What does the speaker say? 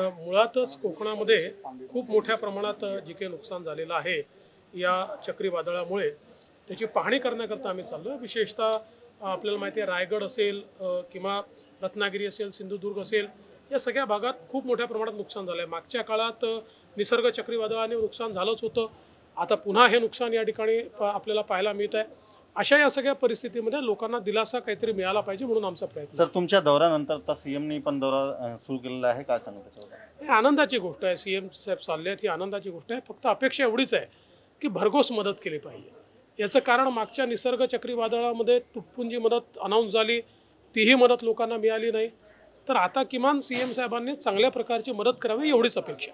मुळातच कोकणामध्ये खूप मोठ्या प्रमाणात जे काही नुकसान झालेलं आहे या चक्रीवादळामुळे. त्याची पाहणी करण्याकरता आम्ही चाललो विशेषतः आपल्याला माहिती आहे रायगड असेल किंवा रत्नागिरी असेल सिंधुदुर्ग असेल या सगळ्या भागात खूप मोठ्या प्रमाणात नुकसान झालं आहे मागच्या काळात निसर्ग चक्रीवादळाने नुकसान झालंच होतं. आता पुन्हा हे नुकसान या ठिकाणी प- आपल्याला पाहायला मिळत आहे अशा या सगळ्या परिस्थितीमध्ये लोकांना दिलासा काहीतरी मिळाला पाहिजे म्हणून आमचा प्रयत्न सर तुमच्या दौऱ्यानंतर आता सीएमनी पण दौरा सुरू केलेला आहे. काय सांगू त्याच्यावर हे आनंदाची गोष्ट आहे. सी एम साहेब चालले आहेत ही आनंदाची गोष्ट आहे. फक्त अपेक्षा एवढीच आहे की भरघोस मदत केली पाहिजे. याचं कारण मागच्या निसर्ग चक्रीवादळामध्ये तुटपुंजी मदत अनाऊन्स झाली. तीही मदत लोकांना मिळाली नाही. तर आता किमान सी एम साहेबांनी चांगल्या प्रकारची मदत करावी एवढीच अपेक्षा